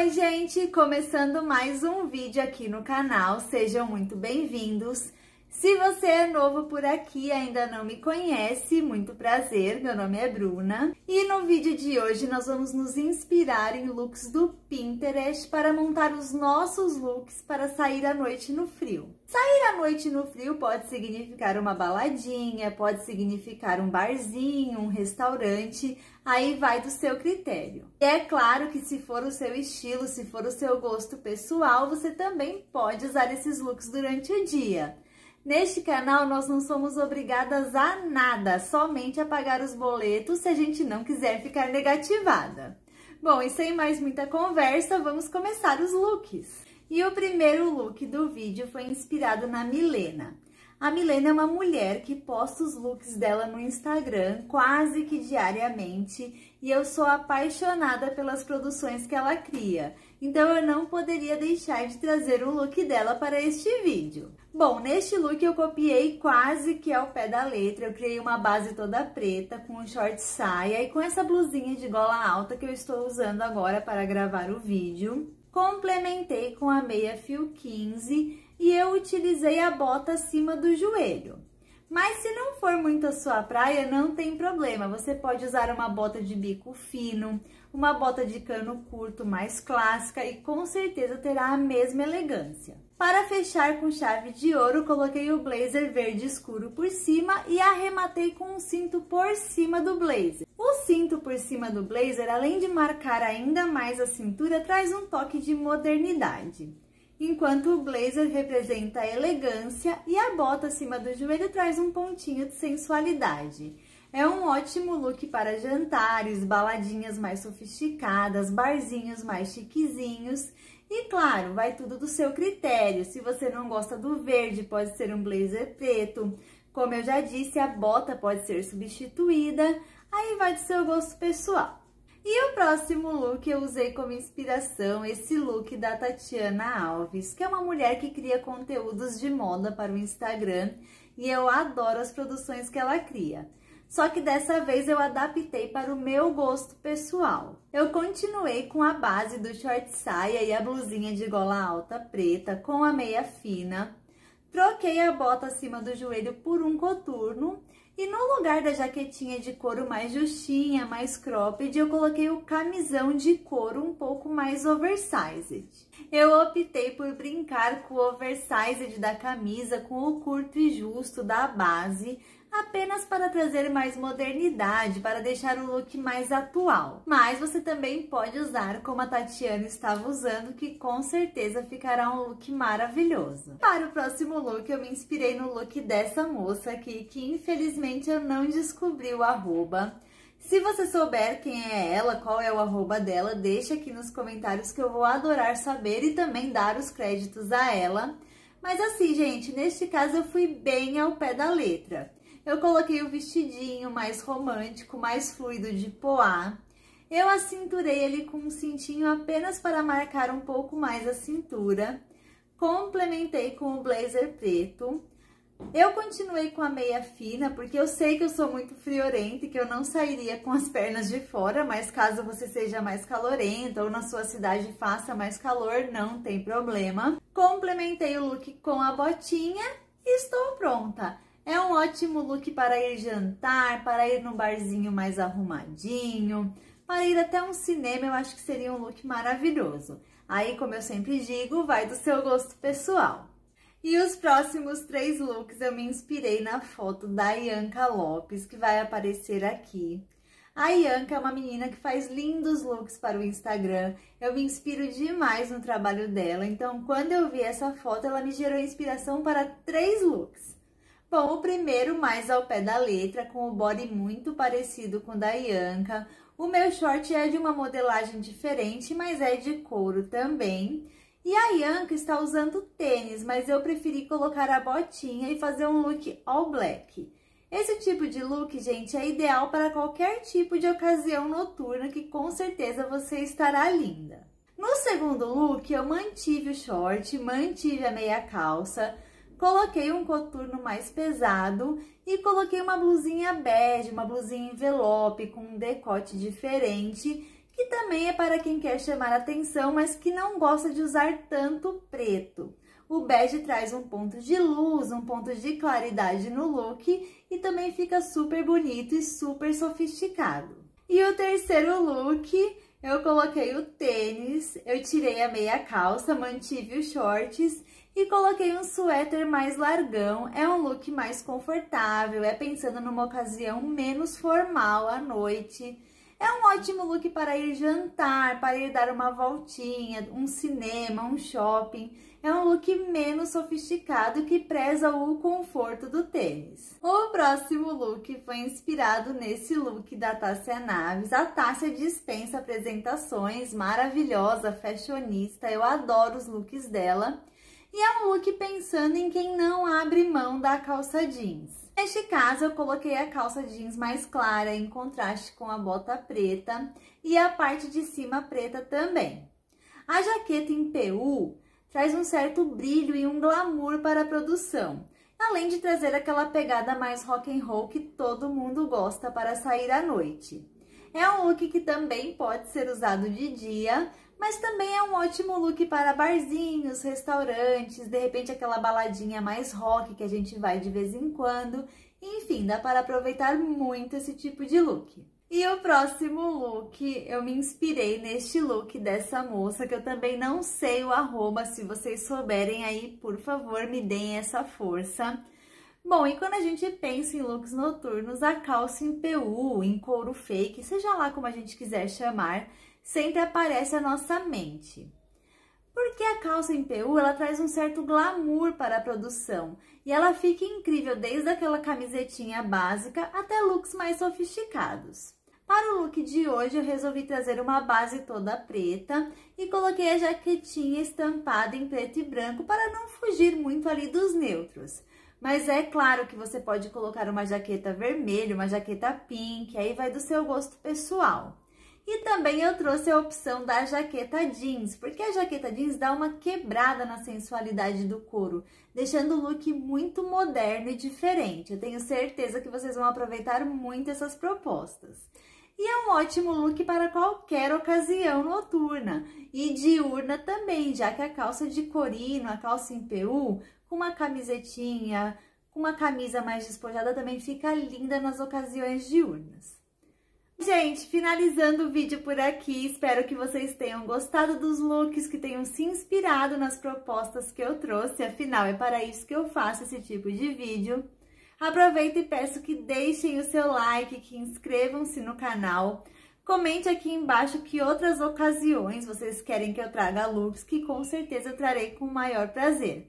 Oi, gente! Começando mais um vídeo aqui no canal, sejam muito bem-vindos. Se você é novo por aqui e ainda não me conhece, muito prazer, meu nome é Bruna. E no vídeo de hoje nós vamos nos inspirar em looks do Pinterest para montar os nossos looks para sair à noite no frio. Sair à noite no frio pode significar uma baladinha, pode significar um barzinho, um restaurante, aí vai do seu critério. E é claro que se for o seu estilo, se for o seu gosto pessoal, você também pode usar esses looks durante o dia. Neste canal, nós não somos obrigadas a nada, somente a pagar os boletos se a gente não quiser ficar negativada. Bom, e sem mais muita conversa, vamos começar os looks. E o primeiro look do vídeo foi inspirado na Milena. A Milena é uma mulher que posta os looks dela no Instagram quase que diariamente e eu sou apaixonada pelas produções que ela cria. Então eu não poderia deixar de trazer o look dela para este vídeo. Bom, neste look eu copiei quase que ao pé da letra. Eu criei uma base toda preta com um short saia e com essa blusinha de gola alta que eu estou usando agora para gravar o vídeo. Complementei com a meia fio 15 e eu utilizei a bota acima do joelho. Mas se não for muito a sua praia, não tem problema. Você pode usar uma bota de bico fino, uma bota de cano curto mais clássica e com certeza terá a mesma elegância. Para fechar com chave de ouro, coloquei o blazer verde escuro por cima e arrematei com um cinto por cima do blazer. O cinto por cima do blazer, além de marcar ainda mais a cintura, traz um toque de modernidade enquanto o blazer representa a elegância e a bota acima do joelho traz um pontinho de sensualidade. É um ótimo look para jantares, baladinhas mais sofisticadas, barzinhos mais chiquezinhos. E claro, vai tudo do seu critério. Se você não gosta do verde, pode ser um blazer preto. Como eu já disse, a bota pode ser substituída. Aí vai do seu gosto pessoal. E o próximo look eu usei como inspiração esse look da Tatiana Alves, que é uma mulher que cria conteúdos de moda para o Instagram e eu adoro as produções que ela cria. Só que dessa vez eu adaptei para o meu gosto pessoal. Eu continuei com a base do short saia e a blusinha de gola alta preta com a meia fina. Troquei a bota acima do joelho por um coturno e no lugar da jaquetinha de couro mais justinha, mais cropped, eu coloquei o camisão de couro um pouco mais oversized. Eu optei por brincar com o oversized da camisa, com o curto e justo da base, apenas para trazer mais modernidade, para deixar o look mais atual. Mas você também pode usar como a Tatiana estava usando, que com certeza ficará um look maravilhoso. Para o próximo look, eu me inspirei no look dessa moça aqui, que infelizmente eu não descobri o arroba. Se você souber quem é ela, qual é o arroba dela, deixa aqui nos comentários que eu vou adorar saber e também dar os créditos a ela. Mas assim, gente, neste caso eu fui bem ao pé da letra. Eu coloquei o vestidinho mais romântico, mais fluido de poá. Eu acinturei ele com um cintinho apenas para marcar um pouco mais a cintura. Complementei com o blazer preto. Eu continuei com a meia fina, porque eu sei que eu sou muito friorenta e que eu não sairia com as pernas de fora, mas caso você seja mais calorenta ou na sua cidade faça mais calor, não tem problema. Complementei o look com a botinha e estou pronta. É um ótimo look para ir jantar, para ir num barzinho mais arrumadinho, para ir até um cinema, eu acho que seria um look maravilhoso. Aí, como eu sempre digo, vai do seu gosto pessoal. E os próximos três looks eu me inspirei na foto da Ianca Lopes, que vai aparecer aqui. A Ianca é uma menina que faz lindos looks para o Instagram. Eu me inspiro demais no trabalho dela, então quando eu vi essa foto, ela me gerou inspiração para três looks. Bom, o primeiro mais ao pé da letra, com o body muito parecido com o da Ianca. O meu short é de uma modelagem diferente, mas é de couro também. E a Ianca está usando tênis, mas eu preferi colocar a botinha e fazer um look all black. Esse tipo de look, gente, é ideal para qualquer tipo de ocasião noturna que com certeza você estará linda. No segundo look, eu mantive o short, mantive a meia calça, Coloquei um coturno mais pesado e coloquei uma blusinha bege, uma blusinha envelope com um decote diferente, e também é para quem quer chamar atenção, mas que não gosta de usar tanto preto. O bege traz um ponto de luz, um ponto de claridade no look e também fica super bonito e super sofisticado. E o terceiro look, eu coloquei o tênis, eu tirei a meia calça, mantive os shorts e coloquei um suéter mais largão. É um look mais confortável, é pensando numa ocasião menos formal à noite. É um ótimo look para ir jantar, para ir dar uma voltinha, um cinema, um shopping. É um look menos sofisticado que preza o conforto do tênis. O próximo look foi inspirado nesse look da Tássia Naves. A Tássia dispensa apresentações, maravilhosa, fashionista. Eu adoro os looks dela. E é um look pensando em quem não abre mão da calça jeans. Neste caso, eu coloquei a calça jeans mais clara em contraste com a bota preta e a parte de cima preta também. A jaqueta em PU traz um certo brilho e um glamour para a produção, além de trazer aquela pegada mais rock and roll que todo mundo gosta para sair à noite. É um look que também pode ser usado de dia, mas também é um ótimo look para barzinhos, restaurantes, de repente aquela baladinha mais rock que a gente vai de vez em quando. Enfim, dá para aproveitar muito esse tipo de look. E o próximo look, eu me inspirei neste look dessa moça, que eu também não sei o arroba, se vocês souberem aí, por favor, me deem essa força. Bom, e quando a gente pensa em looks noturnos, a calça em PU, em couro fake, seja lá como a gente quiser chamar, sempre aparece à nossa mente. Porque a calça em PU, ela traz um certo glamour para a produção e ela fica incrível desde aquela camisetinha básica até looks mais sofisticados. Para o look de hoje, eu resolvi trazer uma base toda preta e coloquei a jaquetinha estampada em preto e branco para não fugir muito ali dos neutros. Mas é claro que você pode colocar uma jaqueta vermelha, uma jaqueta pink, aí vai do seu gosto pessoal. E também eu trouxe a opção da jaqueta jeans, porque a jaqueta jeans dá uma quebrada na sensualidade do couro, deixando o look muito moderno e diferente. Eu tenho certeza que vocês vão aproveitar muito essas propostas. E é um ótimo look para qualquer ocasião noturna e diurna também, já que a calça de corino, a calça em PU, com uma camisetinha, com uma camisa mais despojada também fica linda nas ocasiões diurnas. Gente, finalizando o vídeo por aqui, espero que vocês tenham gostado dos looks, que tenham se inspirado nas propostas que eu trouxe, afinal é para isso que eu faço esse tipo de vídeo. Aproveito e peço que deixem o seu like, que inscrevam-se no canal, comente aqui embaixo que outras ocasiões vocês querem que eu traga looks, que com certeza eu trarei com o maior prazer.